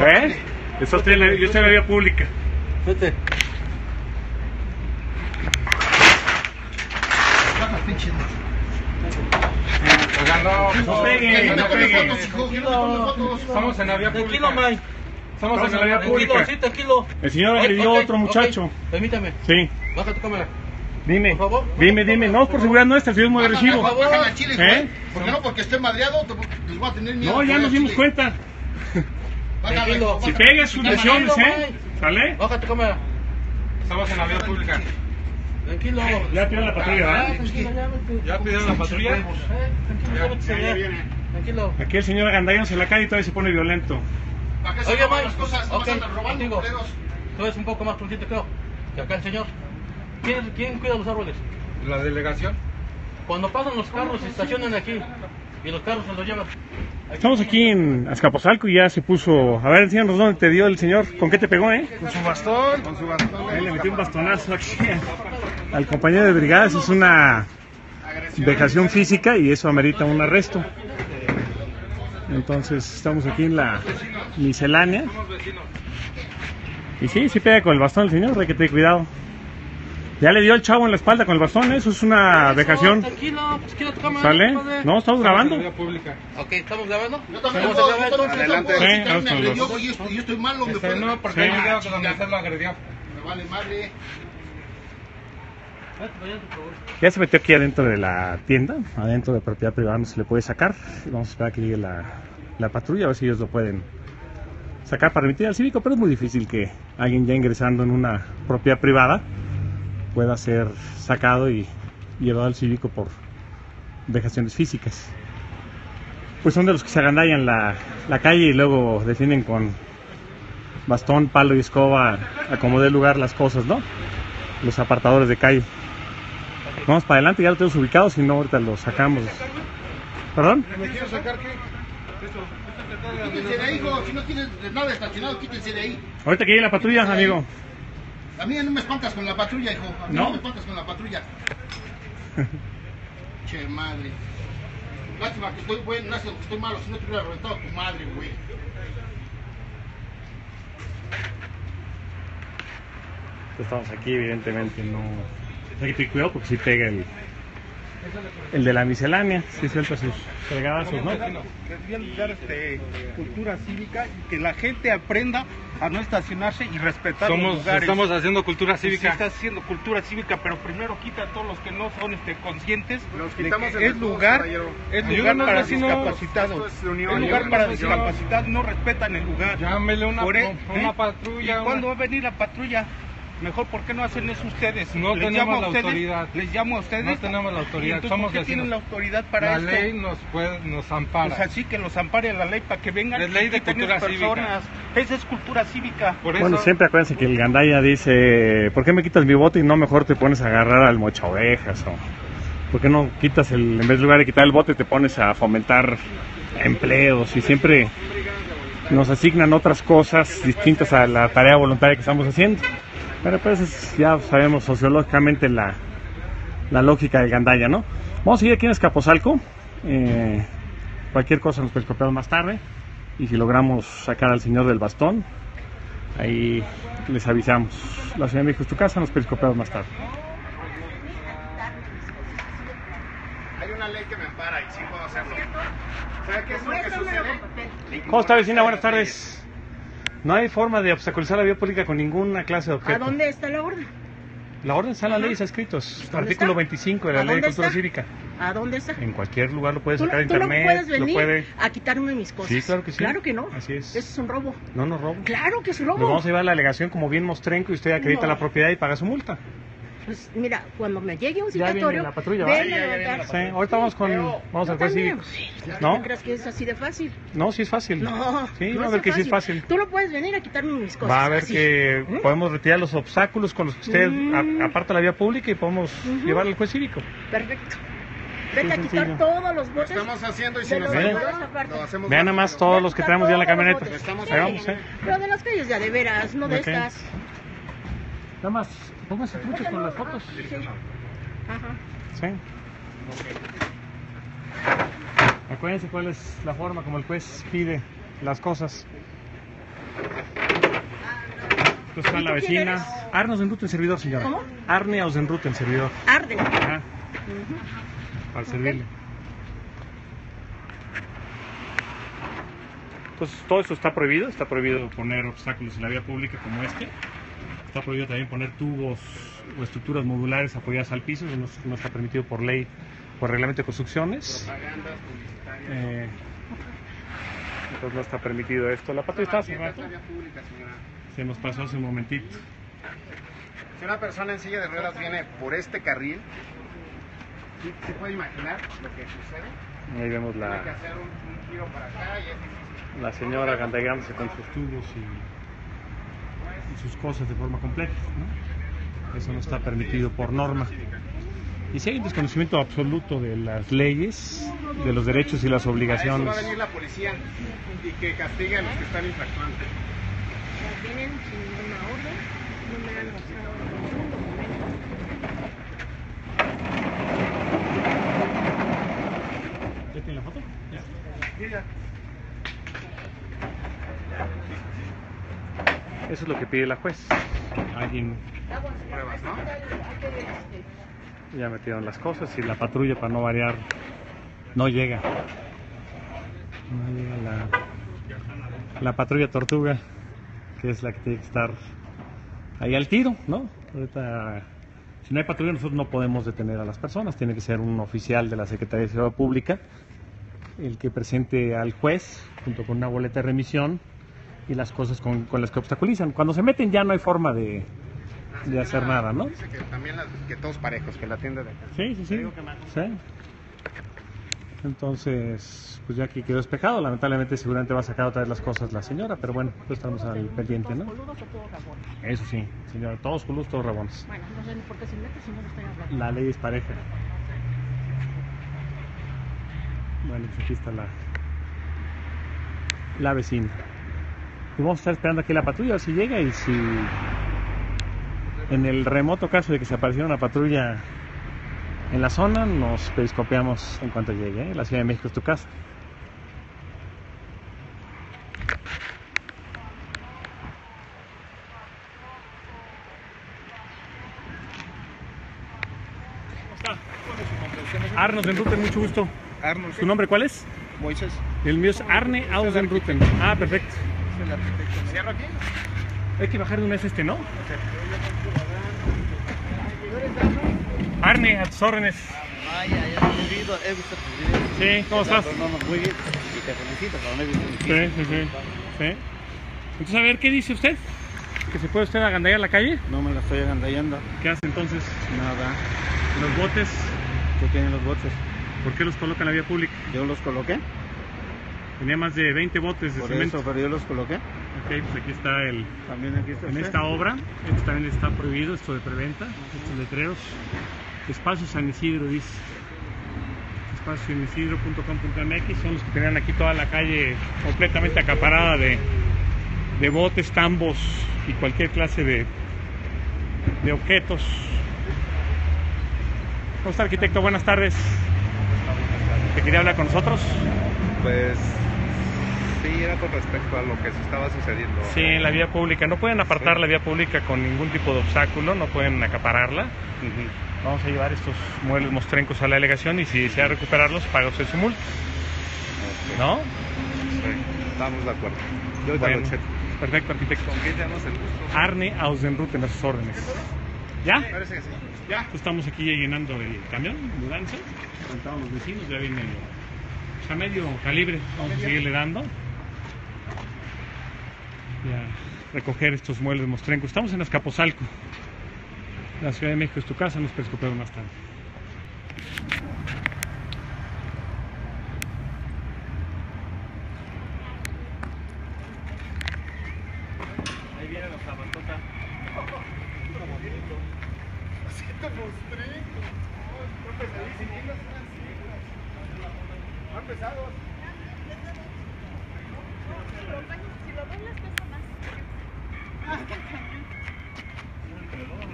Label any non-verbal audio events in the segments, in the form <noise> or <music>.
¿Eh? En la- yo estoy en la vía pública. Vete. No, no. Estamos en la vía Tranquilo, pública. Mike. Estamos en la vía Tranquilo, pública. sí, tranquilo. El señor agredió a otro muchacho. Permítame. Sí, Baja tu cámara. dime. Por favor. Dime, dime. No, por seguridad nuestra, el señor es muy agresivo. Por favor. Chile, ¿Eh? Porque no, porque esté madreado, les voy a tener miedo. No, ya nos dimos cuenta. <laughs> Bájale. Si pegas sus lesiones, ¿eh? ¿Sale? Baja tu cámara. Estamos en la vía pública. Tranquilo. Ya pidió la patrulla, ¿verdad? tranquilo, ya vete. ¿Ya pidieron la patrulla? Eh, Tranquilo. Aquí el señor agandallándose en la calle y todavía se pone violento. ¿Para qué se Oye, Mike. las cosas? Robando, culeros. Tú eres un poco más consciente, creo, que acá el señor. ¿Quién, quién cuida los árboles? La delegación. Cuando pasan los carros, se estacionan aquí y los carros se los llevan. Estamos aquí en Azcapotzalco y ya se puso. A ver, enséñanos dónde te dio el señor. ¿Con qué te pegó, eh? Con su bastón. Con su bastón. Ahí le metió un bastonazo aquí <laughs> al compañero de brigada. Eso es una vejación física y eso amerita un arresto. Entonces estamos aquí en la miscelánea. Y sí, sí pega con el bastón el señor, hay que tener cuidado. Ya le dio el chavo en la espalda con el bastón, eso es una vejación. Tranquilo, pues quita tu cámara. ¿Sale? No, estamos grabando. Ok, ¿estamos grabando? Yo también ¿Estamos puedo, grabando yo estoy- yo estoy malo, me Este, no, porque hay video donde usted lo agredió. Me vale madre. Ya se metió aquí adentro de la tienda, adentro de propiedad privada no se le puede sacar. Vamos a esperar a que llegue la, la patrulla, a ver si ellos lo pueden sacar para remitir al cívico, pero es muy difícil que alguien ya ingresando en una propiedad privada pueda ser sacado y llevado al cívico por vejaciones físicas. Pues son de los que se agandallan la, la calle y luego defienden con bastón, palo y escoba a como dé lugar las cosas, ¿no? Los apartadores de calle. Vamos para adelante, ya lo tenemos ubicado, si no ahorita lo sacamos. ¿Perdón? ¿Me quiero sacar qué? Quítense de ahí, hijo. Si no tienes nada estacionado, quítense de ahí. Ahorita que llegue la patrulla, amigo. A mí no me espantas con la patrulla, hijo. A mí ¿No? no, me espantas con la patrulla. <laughs> che madre. Lástima que estoy bueno, lástima que estoy malo. Si no te hubiera reventado tu madre, güey. Estamos aquí, evidentemente no. Hay que tener cuidado porque si pega el, el de la miscelánea, si suelta sus fregadazos, ¿no? Deberían dar este, cultura cívica y que la gente aprenda a no estacionarse y respetar los Somos, lugares. estamos haciendo cultura Sí, cívica. está haciendo cultura cívica, pero primero quita a todos los que no son este, conscientes Los de quitamos que en es lugar, caballero. es lugar Ayúdanos, para vecino. discapacitados. Es unión, Es lugar para discapacitados, no respetan el lugar. Llámele una, Por e- una ¿eh? patrulla. ¿Y cuándo va una- a venir la patrulla? Mejor, ¿por qué no hacen eso ustedes? No Les tenemos llamo a la ustedes, autoridad. Les llamo a ustedes. No tenemos la autoridad, ¿Y entonces somos ¿por qué vecinos. tienen la autoridad para La esto? ley nos, puede, nos ampara. Pues así que los ampare la ley para que vengan Es ley de cultura esas cívica. personas. Esa es cultura cívica. Por eso, Bueno, siempre acuérdense que el gandaya dice, ¿por qué me quitas mi bote y no mejor te pones a agarrar al mocha ovejas? O, ¿Por qué no quitas el, en vez de lugar de quitar el bote te pones a fomentar empleos? Y siempre nos asignan otras cosas distintas a la tarea voluntaria que estamos haciendo. Pero pues es- ya sabemos sociológicamente la, la lógica del gandaya, ¿no? Vamos a seguir aquí en Escaposalco. Eh, cualquier cosa nos periscopeamos más tarde. Y si logramos sacar al señor del bastón, ahí les avisamos. La señora me dijo, "Es tu casa, nos periscopeamos más tarde. Hay una ley que me ampara y sí puedo hacerlo. ¿Sabe qué es lo que sucede? ¿Cómo está, vecina? Buenas tardes. No hay forma de obstaculizar la vía pública con ninguna clase de ¿A objeto. dónde está la orden? La orden está en las leyes escritos. ¿Dónde Artículo está? 25 de la ¿A ley de cultura está? cívica. ¿A dónde está? En cualquier lugar lo puedes sacar no- de tú no internet. puedes lo venir puede... a quitarme mis cosas. Sí, claro que sí. Claro que no. Así es. Eso es un robo. No nos robo. Claro que es un Nos robo. vamos a llevar la alegación como bien mostrenco y usted acredita No. la propiedad y paga su multa. Pues mira, cuando me llegue un citatorio, la patrulla, levantar. Sí, ahorita vamos con... Vamos al juez cívico. Sí, ¿No? ¿No crees que es así de fácil? No, sí es fácil. No, Sí, no va a ver que sí es fácil. Tú no puedes venir a quitarme mis cosas. Va a ver así. que ¿Eh? podemos retirar los obstáculos con los que usted Mm. aparta la vía pública y podemos Ujú. llevarlo al juez cívico. Perfecto. Vete a quitar sencillo. todos los Lo botes. estamos haciendo y si nos ayuda, lo hacemos Vean nada más todos los que traemos ya en la camioneta. Estamos Sí, Ahí vamos, ¿eh? Pero de las calles ya de veras, no de estas. Nada más, póngase trucha con las fotos. Sí. Ajá. Sí. Acuérdense cuál es la forma como el juez pide las cosas. Pues está ¿Y la vecina. Arne Ausenruten, servidor, señora. ¿Cómo? Arne Ausenruten, servidor. Arden. Ajá, para servirle. Pues todo esto está prohibido. Está prohibido poner obstáculos en la vía pública como este. Está prohibido también poner tubos o estructuras modulares apoyadas al piso. No, no está permitido por ley, por reglamento de construcciones. Eh, entonces no está permitido esto. La patrulla está hace rato. Se nos pasó hace un momentito. Si una persona en silla de ruedas viene por este carril, ¿sí se puede imaginar lo que sucede? Ahí vemos la, la señora gandagándose con sus tubos y sus cosas de forma completa. ¿no? Eso no está permitido por norma. Y si hay un desconocimiento absoluto de las leyes, de los derechos y las Para eso obligaciones. va a venir la policía y que castigue a los que están infractuando. Ya vienen sin ninguna orden. No me han mostrado ningún documento. ¿Ya tiene la foto? Ya. Eso es lo que pide la juez. Alguien Pruebas, ¿no? ya metieron las cosas y la patrulla para no variar no llega. No llega la, la patrulla tortuga, que es la que tiene que estar ahí al tiro, ¿no? Ahorita, si no hay patrulla nosotros no podemos detener a las personas, tiene que ser un oficial de la Secretaría de Seguridad Pública el que presente al juez junto con una boleta de remisión y las cosas con, con las que obstaculizan. Cuando se meten ya no hay forma de, de hacer nada, ¿no? Dice que también las- que todos parejos, que la tienda de acá. Sí, sí, sí. Digo que más. Sí. Entonces, pues ya aquí quedó despejado. Lamentablemente, seguramente va a sacar otra vez las cosas la señora, pero bueno, pues estamos al pendiente, ¿no? ¿Todos coludos o todos rabones? Eso sí, señora, todos culos, todos rabones. Bueno, no sé ni por qué se mete si no lo estoy hablando. La ley es pareja. Bueno, pues aquí está la, la vecina. Y vamos a estar esperando aquí la patrulla, a ver si llega y si en el remoto caso de que se apareciera una patrulla en la zona, nos periscopiamos en cuanto llegue. ¿eh? La Ciudad de México es tu casa. Arnos Enruten, mucho gusto. ¿Tu nombre cuál es? Moisés. El mío es Arne Ausenruten. Ah, perfecto. El arquitecto. ¿Cierro aquí? Hay que bajar de una vez este, ¿no? Arne, a tus órdenes. Ah, ya, he visto, he visto tus videos. Sí, ¿cómo estás? No, no, muy bien. Y te felicito, pero no he visto mis Sí, sí, sí. sí. Entonces, a ver, ¿qué dice usted? ¿Que se puede usted agandallar la calle? No me la estoy agandallando. ¿Qué hace entonces? Nada. Los botes, ¿Qué tienen los botes? ¿por qué los coloca en la vía pública? Yo los coloqué. Tenía más de 20 botes de Por cemento. eso, pero yo los coloqué. Ok, pues aquí está el... También aquí está En usted. esta obra, esto también está prohibido, esto de preventa, estos letreros. Espacio San Isidro dice. EspaciosanIsidro.com.mx son los que tenían aquí toda la calle completamente acaparada de, de botes, tambos y cualquier clase de, de objetos. ¿Cómo está, arquitecto? Buenas tardes. ¿Te quería hablar con nosotros? Pues sí, era con respecto a lo que se estaba sucediendo. Sí, en la vía pública. No pueden apartar la vía pública con ningún tipo de obstáculo, no pueden acapararla. Ujú. Vamos a llevar estos muebles mostrencos a la delegación y si desea recuperarlos, paga usted su multa. ¿No? Sí, estamos de acuerdo. Yo Bueno, lo checo. perfecto, arquitecto. ¿Con quién tenemos el gusto? Arne Ausenruten a sus órdenes. ¿Ya? Parece que sí. Ya. Pues estamos aquí ya llenando el camión, mudanza. Preguntaron los vecinos, ya viene pues, a medio calibre. Vamos a seguirle dando. A recoger estos muebles mostrencos. Estamos en Azcapotzalco. La Ciudad de México es tu casa, nos prescopemos más tarde. Ahí vienen los abarcotas.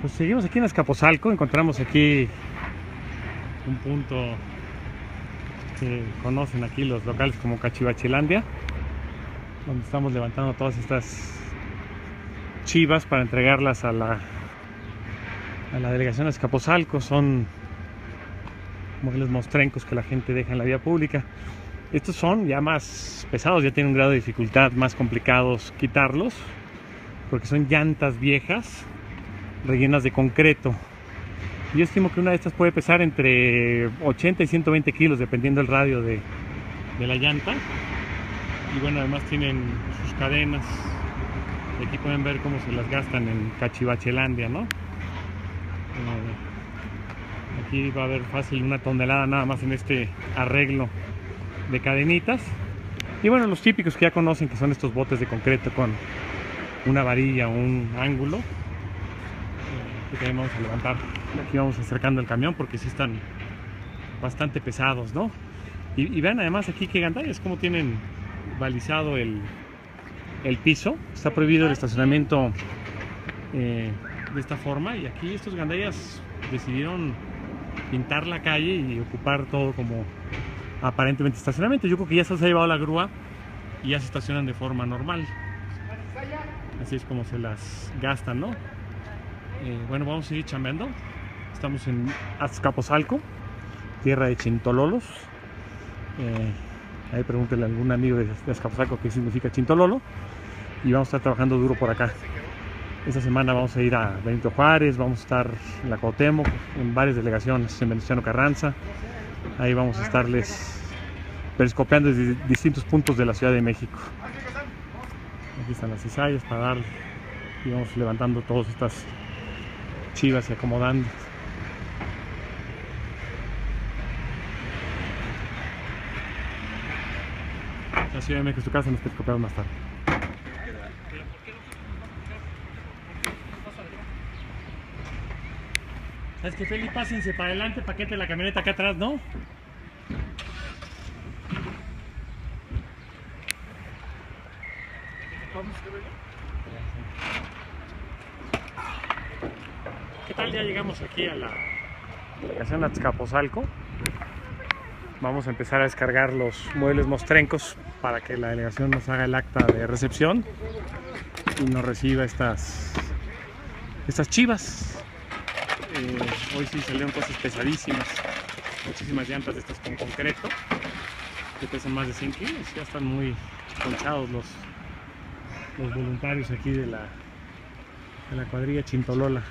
Pues seguimos aquí en Escaposalco, encontramos aquí un punto que conocen aquí los locales como Cachivachilandia. donde estamos levantando todas estas chivas para entregarlas a la a la delegación de Escaposalco. Son muebles mostrencos que la gente deja en la vía pública. Estos son ya más pesados, ya tienen un grado de dificultad más complicados quitarlos, porque son llantas viejas rellenas de concreto. Yo estimo que una de estas puede pesar entre 80 y 120 kilos, dependiendo del radio de, de la llanta. Y bueno, además tienen sus cadenas. Aquí pueden ver cómo se las gastan en Cachivachelandia, ¿no? Eh, aquí va a haber fácil una tonelada nada más en este arreglo de cadenitas. Y bueno, los típicos que ya conocen, que son estos botes de concreto con una varilla o un ángulo. Que también vamos a levantar. Aquí vamos acercando el camión porque sí están bastante pesados, ¿no? Y, y vean además aquí que gandallas, como tienen balizado el, el piso. Está prohibido el estacionamiento eh, de esta forma. Y aquí estos gandallas decidieron pintar la calle y ocupar todo como aparentemente estacionamiento. Yo creo que ya se ha llevado la grúa y ya se estacionan de forma normal. Así es como se las gastan, ¿no? Eh, bueno, vamos a seguir chambeando. Estamos en Azcapotzalco, tierra de chintololos. Eh, ahí pregúntele a algún amigo de, de Azcapotzalco qué significa chintololo. Y vamos a estar trabajando duro por acá. Esta semana vamos a ir a Benito Juárez, vamos a estar en la Cuauhtémoc, en varias delegaciones, en Venustiano Carranza. Ahí vamos a estarles periscopeando desde distintos puntos de la Ciudad de México. Aquí están las cizallas para dar y vamos levantando todas estas chivas y acomodando. La Ciudad de México es tu casa, nos periscopeamos más tarde. ¿Sabes qué, Feli? Pásense para adelante, paquete la camioneta acá atrás, ¿no? Llegamos aquí a la delegación Azcapotzalco. Vamos a empezar a descargar los muebles mostrencos para que la delegación nos haga el acta de recepción y nos reciba estas, estas chivas. Eh, hoy sí salieron cosas pesadísimas, muchísimas llantas de estas con concreto que pesan más de 100 kilos, ya están muy ponchados los, los voluntarios aquí de la, de la cuadrilla Chintolola.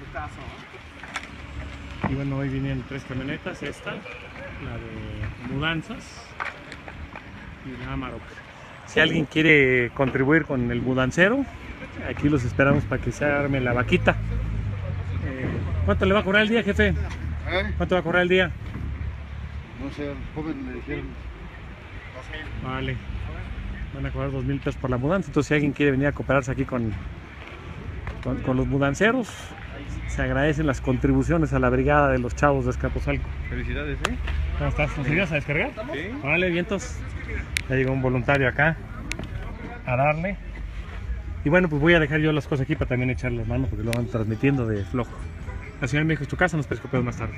Y bueno, hoy vienen tres camionetas, esta, la de mudanzas y la Amarok. Si alguien quiere contribuir con el mudancero, aquí los esperamos para que se arme la vaquita. Eh, ¿Cuánto le va a cobrar el día, jefe? ¿Eh? ¿Cuánto va a cobrar el día? No sé, joven le dijeron. Vale. Van a cobrar dos mil pesos por la mudanza. Entonces, si alguien quiere venir a cooperarse aquí con, con, con los mudanceros, se agradecen las contribuciones a la brigada de los chavos de Escapotzalco. Felicidades, ¿eh? ¿Cómo estás? ¿Nos ayudas a descargar? Sí. Vale, vientos. Ya llegó un voluntario acá a darle. Y bueno, pues voy a dejar yo las cosas aquí para también echarle las manos porque lo van transmitiendo de flojo. La Ciudad de México es tu casa, nos periscopeamos más tarde.